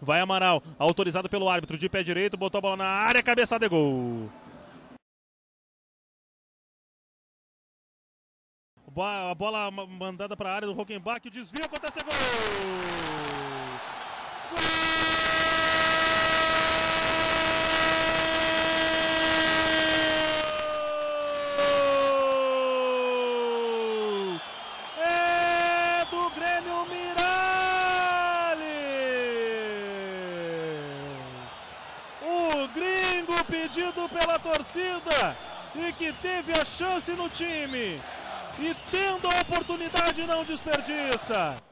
Vai Amaral, autorizado pelo árbitro de pé direito, botou a bola na área, cabeçada de gol. A bola mandada para a área do Rockenbach, o desvio acontece gol! Pedido pela torcida e que teve a chance no time e tendo a oportunidade não desperdiça.